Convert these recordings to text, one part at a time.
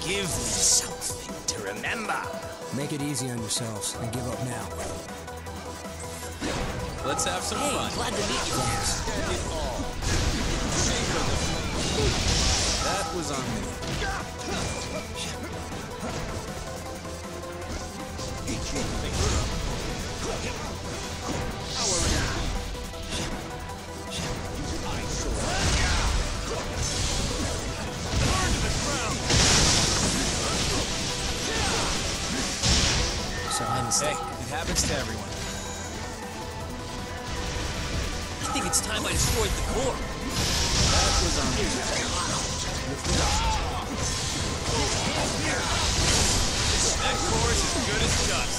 Give me something to remember. Make it easy on yourselves and give up now. Let's have some Hey, fun. glad to meet you. That Hey, it happens to everyone. I think it's time I destroyed the core. That was on me. That core is as good as dust.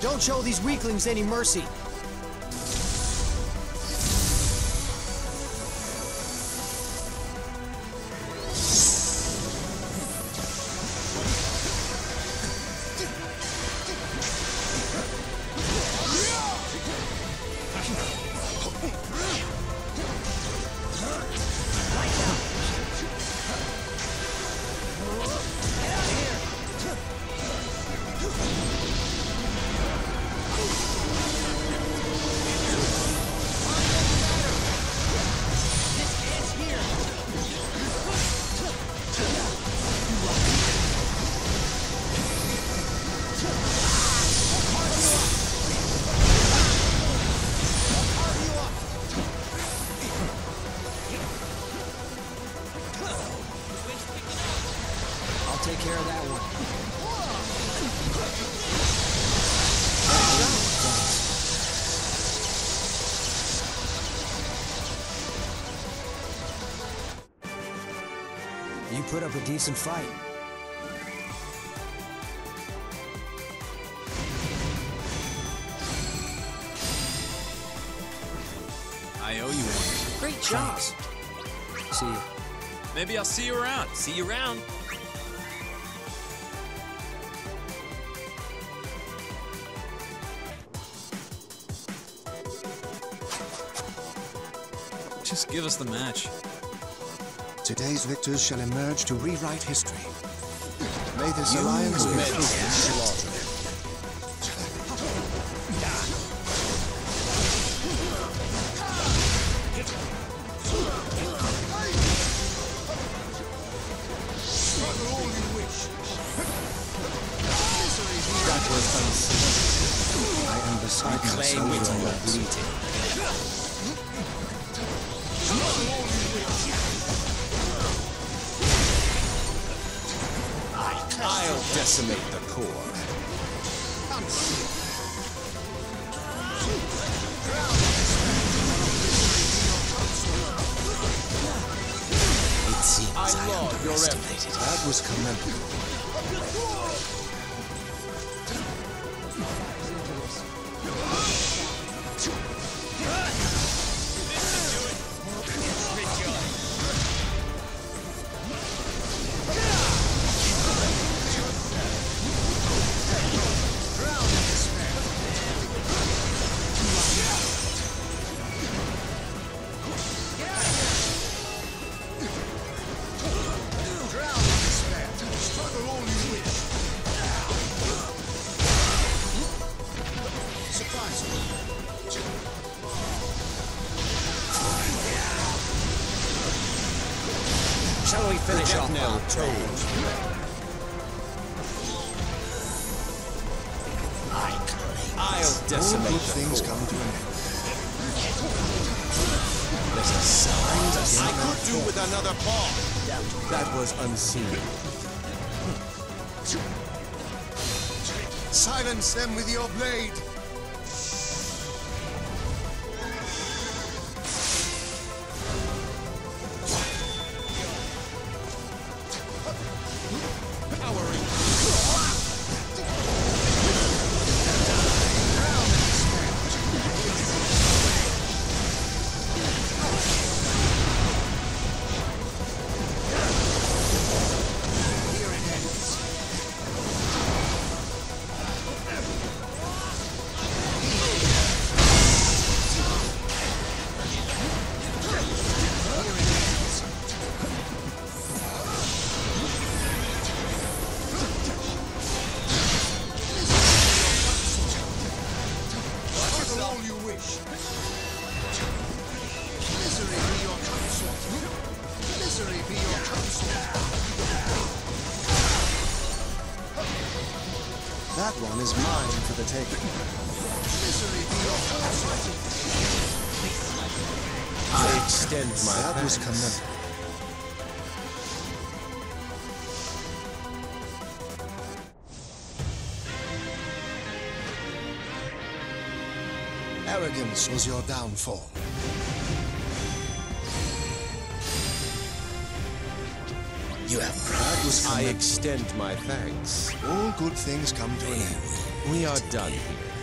Don't show these weaklings any mercy. Put up a decent fight. I owe you one. Great job. Thanks. See you. Maybe I'll see you around. See you around. Just give us the match. Today's victors shall emerge to rewrite history. May this alliance be fruitful to all. That was unseen. I decimate the core. It seems I, I underestimated. That was commendable. Shall we finish off Knell our. I'll good the things come to an end. There's a sound. I could do with another paw. That was unseen. Silence them with your blade. Misery be your consort. Misery be your consort. That one is mine for the taking. Misery be your consort. I extend my That was commendable. Arrogance was your downfall. You have pride. was I extend my thanks. All good things come to an end. We are done here.